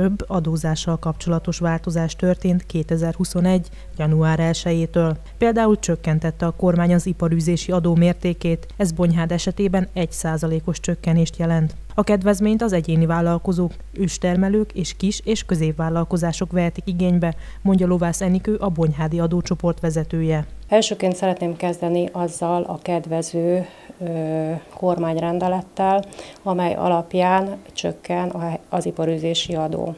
több adózással kapcsolatos változás történt 2021. január 1-től. Például csökkentette a kormány az iparűzési adó mértékét, ez Bonyhád esetében 1%-os csökkenést jelent. A kedvezményt az egyéni vállalkozók, őstermelők és kis- és középvállalkozások vehetik igénybe, mondja Lovász Enikő, a Bonyhádi adócsoport vezetője. Elsőként szeretném kezdeni azzal a kedvező ö, kormányrendelettel, amely alapján csökken az iparüzési adó.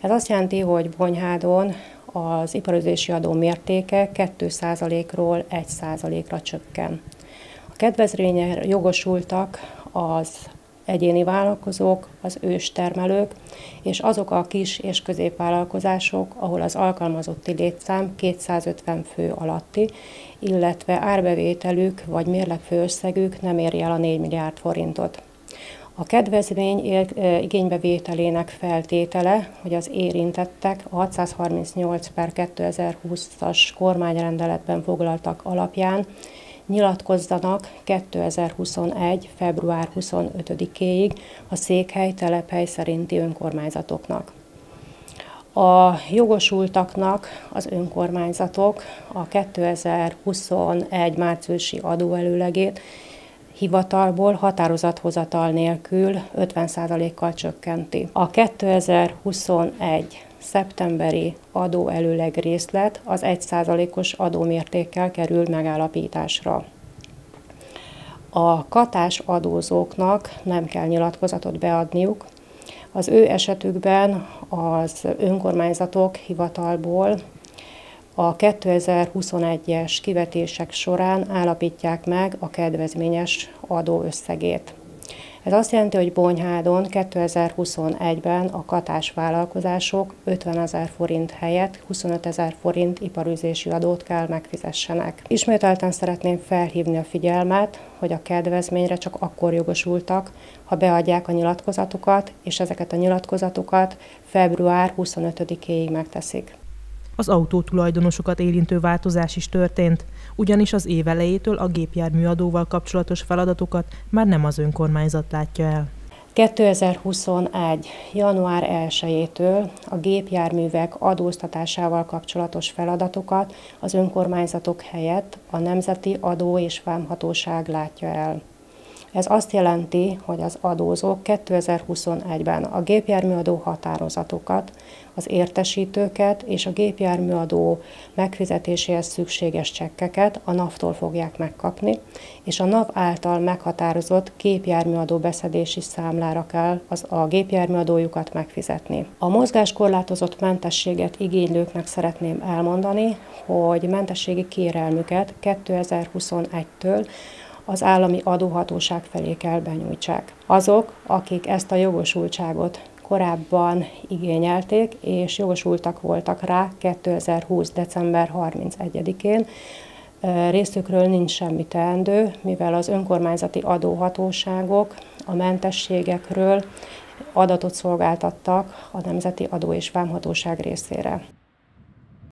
Ez azt jelenti, hogy Bonyhádon az iparüzési adó mértéke 2%-ról 1%-ra csökken. A kedvezménye jogosultak az egyéni vállalkozók, az őstermelők, és azok a kis és középvállalkozások, ahol az alkalmazotti létszám 250 fő alatti, illetve árbevételük vagy mérlegfőösszegük nem éri el a 4 milliárd forintot. A kedvezmény igénybevételének feltétele, hogy az érintettek a 638 per 2020-as kormányrendeletben foglaltak alapján nyilatkozzanak 2021. február 25-éig a székhely telephely szerinti önkormányzatoknak. A jogosultaknak az önkormányzatok a 2021 márciusi adóelőlegét hivatalból határozathozatal nélkül 50%-kal csökkenti. A 2021 szeptemberi adóelőleg részlet az 1%-os adómértékkel kerül megállapításra. A katás adózóknak nem kell nyilatkozatot beadniuk. Az ő esetükben az önkormányzatok hivatalból a 2021-es kivetések során állapítják meg a kedvezményes adóösszegét. Ez azt jelenti, hogy Bonyhádon 2021-ben a katás vállalkozások 50 ezer forint helyett 25 ezer forint iparüzési adót kell megfizessenek. Ismételten szeretném felhívni a figyelmet, hogy a kedvezményre csak akkor jogosultak, ha beadják a nyilatkozatukat, és ezeket a nyilatkozatokat február 25-éig megteszik. Az autótulajdonosokat érintő változás is történt, ugyanis az év elejétől a gépjárműadóval kapcsolatos feladatokat már nem az önkormányzat látja el. 2021. január 1-től a gépjárművek adóztatásával kapcsolatos feladatokat az önkormányzatok helyett a Nemzeti Adó és Vámhatóság látja el. Ez azt jelenti, hogy az adózók 2021-ben a gépjárműadó határozatokat, az értesítőket és a gépjárműadó megfizetéséhez szükséges csekkeket a NAV-tól fogják megkapni, és a NAV által meghatározott gépjárműadó beszedési számlára kell az, a gépjárműadójukat megfizetni. A mozgáskorlátozott mentességet igénylőknek szeretném elmondani, hogy mentességi kérelmüket 2021-től az állami adóhatóság felé kell benyújtsák. Azok, akik ezt a jogosultságot korábban igényelték, és jogosultak voltak rá 2020. december 31-én, részükről nincs semmi teendő, mivel az önkormányzati adóhatóságok a mentességekről adatot szolgáltattak a Nemzeti Adó és Vámhatóság részére.